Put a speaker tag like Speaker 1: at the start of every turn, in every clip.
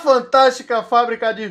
Speaker 1: Fantástica fábrica de.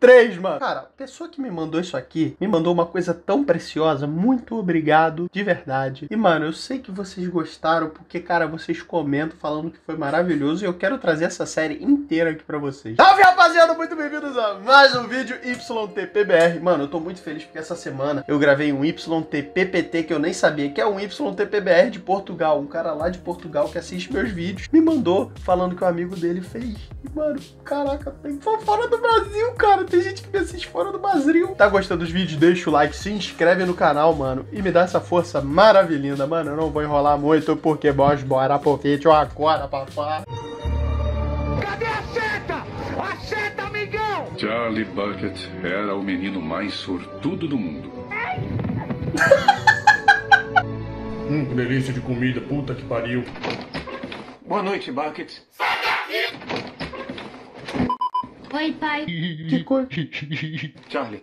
Speaker 1: Três, mano. Cara, a pessoa que me mandou isso aqui me mandou uma coisa tão preciosa. Muito obrigado, de verdade. E, mano, eu sei que vocês gostaram, porque, cara, vocês comentam falando que foi maravilhoso. E eu quero trazer essa série inteira aqui pra vocês. Salve, rapaziada! Muito bem-vindos a mais um vídeo YTPBR. Mano, eu tô muito feliz porque essa semana eu gravei um YTPPT que eu nem sabia que é um YTPBR de Portugal. Um cara lá de Portugal que assiste meus vídeos me mandou falando que o amigo dele fez. E, mano, caraca, tem fora do Brasil, cara. Tem gente que me assiste fora do Brasil. Tá gostando dos vídeos? Deixa o like, se inscreve no canal, mano. E me dá essa força maravilhosa, mano. Eu não vou enrolar muito porque bora, bora pro vídeo agora, papai.
Speaker 2: Cadê a seta? A seta, amigão!
Speaker 3: Charlie Bucket era o menino mais sortudo do mundo.
Speaker 4: Hum, que delícia de comida, puta que pariu.
Speaker 5: Boa noite, Bucket.
Speaker 6: Oi, pai.
Speaker 1: Que coisa.
Speaker 5: Charlie,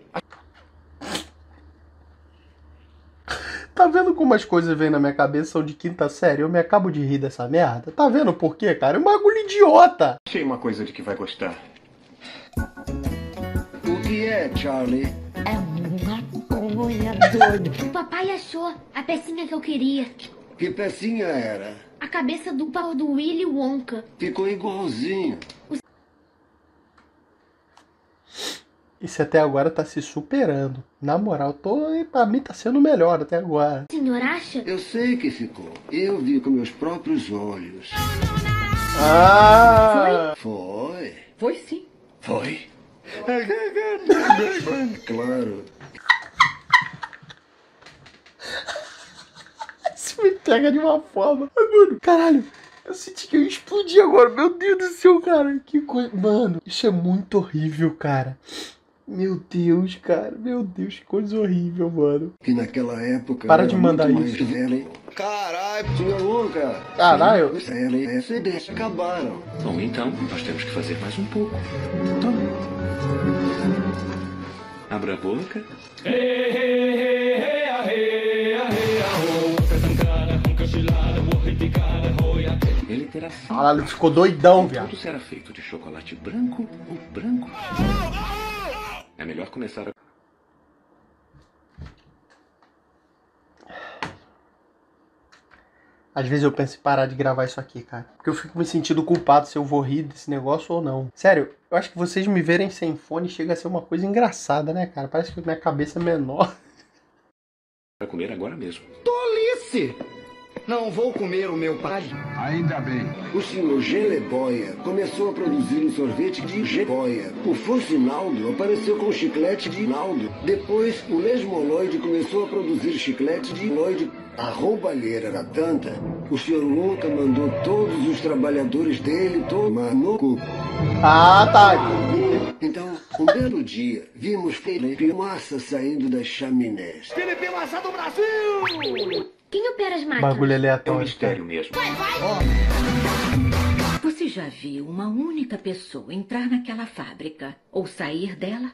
Speaker 1: Tá vendo como as coisas vêm na minha cabeça são de quinta série? Eu me acabo de rir dessa merda. Tá vendo por quê, cara? É um bagulho idiota.
Speaker 5: achei uma coisa de que vai gostar.
Speaker 7: O que é, Charlie?
Speaker 6: É uma coisa doida. O papai achou a pecinha que eu queria.
Speaker 7: Que pecinha era?
Speaker 6: A cabeça do pau do Willy Wonka.
Speaker 7: Ficou igualzinho.
Speaker 1: Isso até agora tá se superando. Na moral, tô, e pra mim tá sendo melhor até agora.
Speaker 6: O senhor acha?
Speaker 7: Eu sei que ficou. Eu vi com meus próprios olhos.
Speaker 1: Ah!
Speaker 7: Foi?
Speaker 6: Foi sim.
Speaker 7: Foi? claro.
Speaker 1: Isso me pega de uma forma. Ai, Mano, caralho. Eu senti que eu explodi agora. Meu Deus do céu, cara. Que coisa. Mano, isso é muito horrível, cara. Meu Deus, cara. Meu Deus, que coisa horrível, mano.
Speaker 7: Que naquela época.
Speaker 1: Para
Speaker 7: era
Speaker 1: de mandar
Speaker 7: muito
Speaker 1: isso.
Speaker 7: velha. Caralho, senhor Wonka.
Speaker 1: Caralho.
Speaker 7: Os acabaram.
Speaker 5: Bom, então, nós temos que fazer mais um pouco. Abra a boca. Ele terá.
Speaker 1: Caralho, ficou doidão, viado.
Speaker 5: Tudo será feito de chocolate branco ou branco. É melhor começar a.
Speaker 1: Às vezes eu penso em parar de gravar isso aqui, cara. Porque eu fico me sentindo culpado se eu vou rir desse negócio ou não. Sério, eu acho que vocês me verem sem fone chega a ser uma coisa engraçada, né, cara? Parece que minha cabeça é menor.
Speaker 5: comer agora mesmo.
Speaker 8: Tolice! Não vou comer o meu pai.
Speaker 3: Ainda bem.
Speaker 7: O senhor Geleboia começou a produzir um sorvete de Geboia. O Furfinaldo apareceu com chiclete de Naldo. Depois, o Lesmoloide começou a produzir chiclete de Loide. A roubalheira era tanta, o senhor Wonka mandou todos os trabalhadores dele tomar no cu.
Speaker 1: Ah, tá.
Speaker 7: Então, um belo dia, vimos Felipe Massa saindo das chaminés.
Speaker 2: Felipe Massa do Brasil!
Speaker 6: Quem opera as máquinas?
Speaker 1: Bagulho
Speaker 5: É um
Speaker 1: aleatório.
Speaker 5: mistério mesmo.
Speaker 9: Você já viu uma única pessoa entrar naquela fábrica ou sair dela?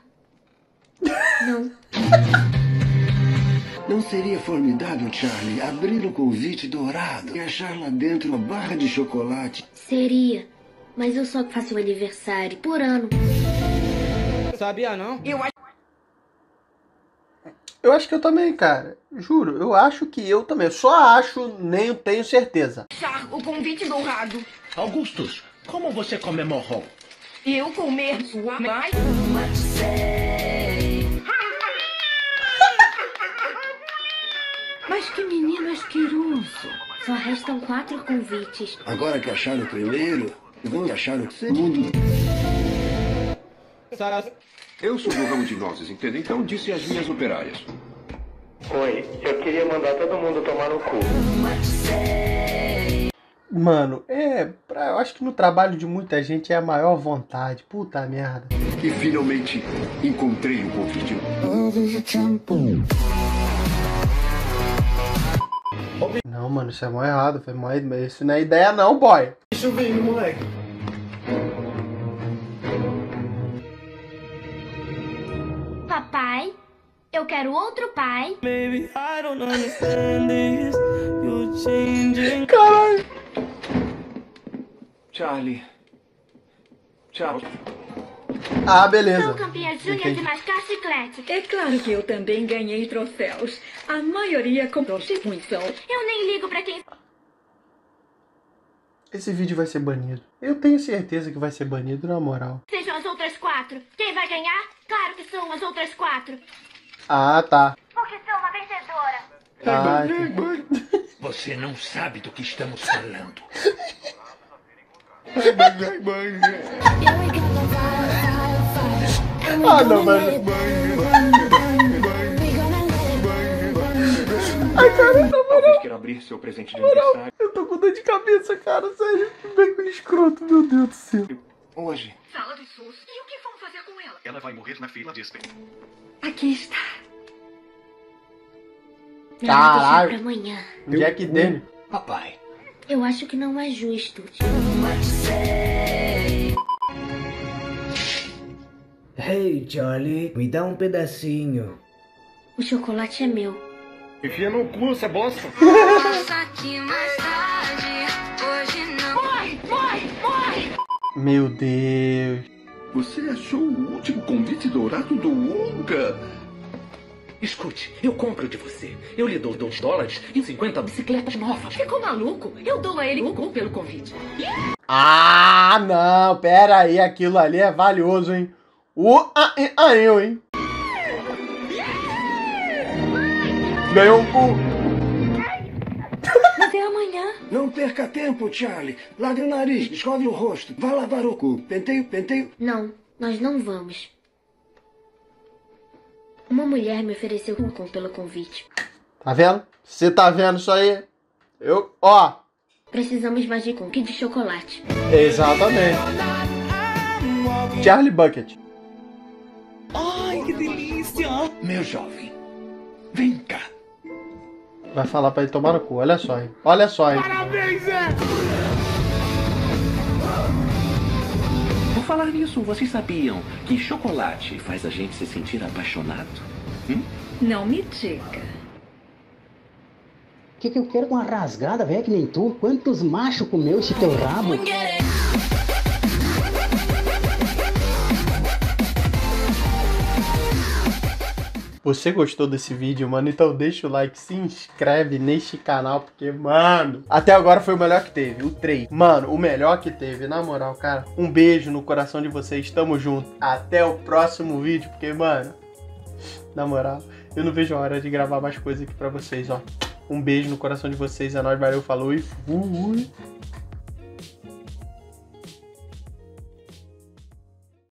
Speaker 6: Não.
Speaker 7: Não seria formidável, Charlie, abrir um convite dourado e achar lá dentro uma barra de chocolate?
Speaker 6: Seria. Mas eu só faço um aniversário por ano.
Speaker 8: Sabia não?
Speaker 1: Eu acho que eu também, cara. Juro, eu acho que eu também. Eu só acho, nem tenho certeza.
Speaker 10: o convite dourado.
Speaker 8: Augustus, como você comemorou?
Speaker 10: Eu comer sua mãe?
Speaker 9: Mas que menino asqueroso.
Speaker 6: Só restam quatro convites.
Speaker 7: Agora que acharam o primeiro, vão achar o segundo.
Speaker 8: Sara,
Speaker 3: Eu sou do ramo de nozes, entende? Então disse às minhas operárias.
Speaker 11: Oi, eu queria mandar todo mundo tomar no cu.
Speaker 1: Mano, é. Pra, eu acho que no trabalho de muita gente é a maior vontade. Puta merda.
Speaker 3: E finalmente encontrei um convite.
Speaker 1: Não, mano, isso é mó errado. Foi mó... Isso não é ideia, não, boy.
Speaker 4: Deixa eu ver, moleque.
Speaker 6: Eu quero outro pai.
Speaker 1: Caralho.
Speaker 5: Charlie. Tchau.
Speaker 1: Ah, beleza.
Speaker 6: Sou campeã júnior de mascar chiclete.
Speaker 9: É claro que eu também ganhei troféus. A maioria com prostituição.
Speaker 6: Eu nem ligo pra quem
Speaker 1: Esse vídeo vai ser banido. Eu tenho certeza que vai ser banido, na moral.
Speaker 6: sejam as outras quatro. Quem vai ganhar? Claro que são as outras quatro.
Speaker 1: Ah, tá.
Speaker 6: Porque sou uma vencedora.
Speaker 1: Ah.
Speaker 2: Você não sabe do que estamos falando.
Speaker 1: ah, não, velho. Ai, cara, moral.
Speaker 5: Talvez queira abrir seu presente de aniversário.
Speaker 1: Eu tô com dor de cabeça, cara, sério. Bem com escroto, meu Deus do céu.
Speaker 5: Hoje.
Speaker 9: Sala de SUS. E o que vamos fazer com ela?
Speaker 5: Ela vai morrer na fila de espera.
Speaker 9: Aqui está.
Speaker 1: Caralho.
Speaker 6: pra amanhã.
Speaker 1: Jack Daniel.
Speaker 2: Papai,
Speaker 6: Eu acho que não é justo.
Speaker 12: Hey, Charlie, me dá um pedacinho.
Speaker 6: O chocolate é meu.
Speaker 4: Enfia no cu, essa bosta.
Speaker 10: Morre, morre, morre!
Speaker 1: Meu Deus.
Speaker 3: Você achou o último convite dourado do Wonka?
Speaker 5: Escute, eu compro de você. Eu lhe dou 2 dólares e 50 bicicletas novas.
Speaker 9: Ficou maluco? Eu dou a ele um gol pelo convite.
Speaker 1: Ah, não, pera aí, aquilo ali é valioso, hein? O a, e, a eu, hein? Ganhou um cu.
Speaker 7: Não perca tempo, Charlie. Lave o nariz, escove o rosto. Vá lavar o cu. Penteio, penteio.
Speaker 6: Não, nós não vamos. Uma mulher me ofereceu um com pelo convite.
Speaker 1: Tá vendo? Você tá vendo isso aí? Eu, ó.
Speaker 6: Precisamos mais de cookie de chocolate.
Speaker 1: Exatamente. Charlie Bucket.
Speaker 2: Ai, que delícia! Meu jovem, vem cá.
Speaker 1: Vai falar pra ele tomar no cu, olha só, hein? Olha só, hein?
Speaker 2: Parabéns, Zé!
Speaker 5: Por falar nisso, vocês sabiam que chocolate faz a gente se sentir apaixonado? Hum?
Speaker 9: Não me diga.
Speaker 12: O que, que eu quero com uma rasgada, velho, que nem tu? Quantos machos comeu esse teu rabo?
Speaker 1: Você gostou desse vídeo, mano? Então deixa o like, se inscreve neste canal, porque, mano, até agora foi o melhor que teve, o 3. Mano, o melhor que teve, na moral, cara. Um beijo no coração de vocês, tamo junto. Até o próximo vídeo, porque, mano, na moral, eu não vejo a hora de gravar mais coisa aqui pra vocês, ó. Um beijo no coração de vocês, é nóis, valeu, falou e fui.